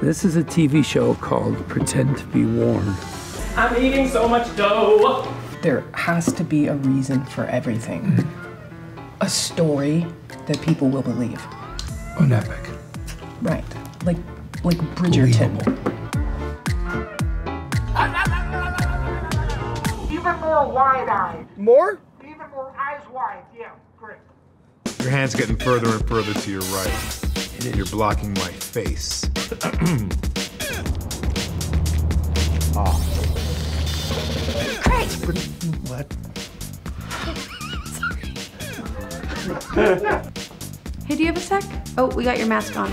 This is a TV show called Pretend to Be Warm. I'm eating so much dough. There has to be a reason for everything. A story that people will believe. An epic. Right. Like like Bridgerton. Even more wide-eyed. More? Even more eyes wide. Yeah, great. Your hand's getting further and further to your right. You're blocking my face. What? Hey, do you have a sec? Oh, we got your mask on.